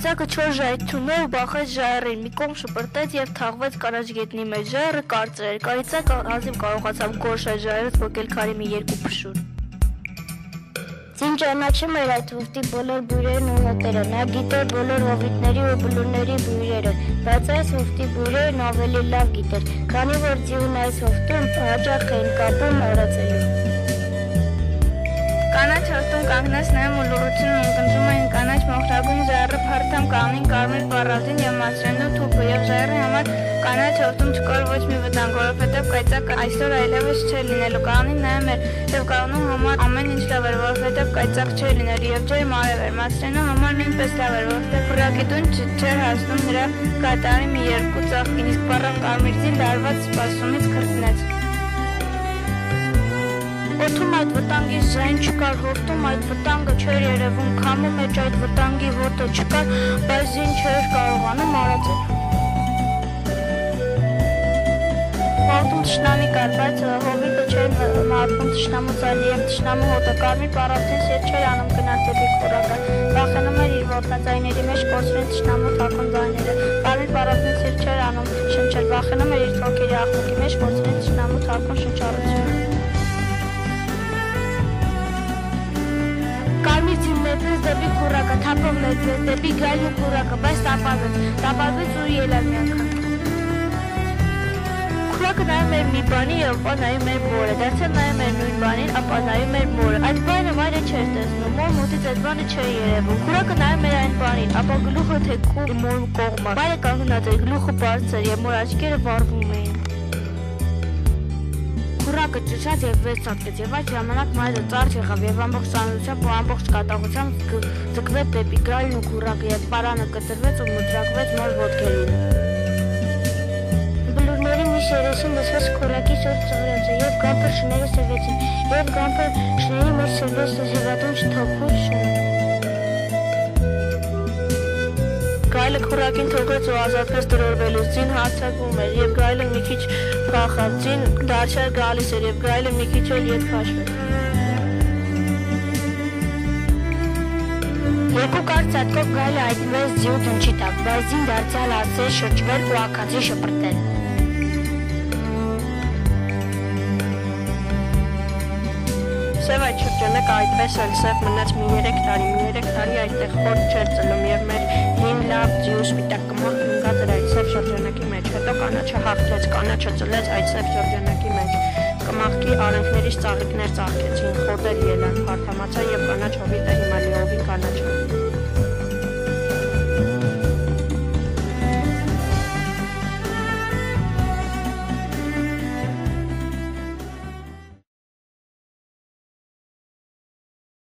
Կայծակը չոր ժայթունով բախեց ժայռին, մի կողմ շպրտեց եւ թաղվեց կանաչ գետնի մեջ։ Ժայռը կարծր էր։ Կայծակը հազիվ կարողացավ գորշ ժայռից փոկել քարի մի երկու փշուր։ Ձին ճանաչում էր այդ հովտի բոլոր բույրերն ու նոտերը։ Նա գիտեր բոլոր հովիտների ու բլուրների բույրերը, բայց այս հովտի բույրերն ավելի լավ գիտեր, քանի որ ձիուն այս հովտում հաճախ էին կապում մոռացելու։ Կանաչ հովտում կանգնած նայում ու լուրություն կանին կարմիր պարազին եւ մասրենու թուփը եւ ժայռի համար կանաչ հովտում չկար ոչ մի վտանգ, որովհետեւ կայծակը այսօր այլևս չէր լինելու կանին նայում էր եւ կանու համար ամեն ինչ լավ էր, որովհետեւ կայծակ չէր լինել եւ ջեր մարև էր մասրենու համար նույնպես լավ էր, որովհետեւ բրակետուն չէր հասնում նրա կատարի մի երկու ծաղկին, իսկ բառավ կարմիրձին լարված սպասումից քրտնեց։ Օթում այդ վտանգի զայն չկար, հորտում այդ վտանգը չէր երևում, քամու մեջ այդ վտանգի հոտը չկար, բայց զին չէր կարողանում արածել։ Հորտում թշնամի կար, բայց հովիտը չէր մատնում թշնամու ձայնը եւ թշնամու հոտը կարմիր պարապտին սեր չէր անում գնալ դեպի քորակը։ Վախենում էր իր ոտնաձայների մեջ կորցրել թշնամու թակուն ձայները։ Կարմիր պարապտին սեր չէր անում շնչել, վախենում էր իր թոքերի աղմուկի մեջ կորցրել թշնամու թակուն շնչառությունը։ Նետվեց դեպի քուրակը, թափով նետվեց դեպի գայլու քուրակը, բայց տապալվեց, տապալվեց ու ելավ մի անգամ։ Քուրակը նայում էր մի բանի, ապա նայում էր մորը, դարձյալ նայում էր նույն բանին, ապա նայում էր մորը։ Այդ բանը մայրը չէր տեսնում, մոր մոտից այդ բանը չէր երևում։ Քուրակը նայում էր այն բանին, ապա գլուխը թեքու մոր կողմը։ Մայրը կանգնած էր, գլուխը բարձր եւ մոր աչքերը վառվում էին։ Քուրակը ճշաց եւ վեց ցածկեց եւ այդ ժամանակ մայրը ծարճ եղավ եւ ամբողջ սանրությամբ ու ամբողջ կատաղությամբ ձգվեց դեպի գայլն ու քուրակը եւ պարանը կտրվեց ու մտրակվեց նոր ոտքերին։ Բլուրների մի շերեսին լսվեց քուրակի սոր ծորածը եւ գամփր շները սևեցին եւ գամփր շների մեջ սևեց սևատուն չթոփուր շունը։ Գայլը քուրակին թողեց ու ազատվեց դրորվելուց, ձին հացակում էր եւ գայլը մի քիչ փախավ, ձին դարձյալ գալիս էր եւ գայլը մի քիչ էլ ետ քաշվեց։ Երկու կարծ ցածկով գայլը այդպես ձիու դնչի տակ, բայց ձին դարձյալ ասել շրջվել ու ակածի շպրտել։ այդ շրջանակը այդպես էլ սև մնաց մի 3 տարի, մի 3 տարի այդտեղ խոր չէր ծլում եւ մեր հին լավ ձիու սպիտակ կմախ ընկած էր այդ սև շրջանակի մեջ։ Հետո կանաչը հաղթեց, կանաչը ծլեց այդ սև շրջանակի մեջ։ Կմախքի արենքներից ծաղիկներ ծաղկեցին, խորդեր ելան, հարթամացա եւ կանաչ հովիտը հիմա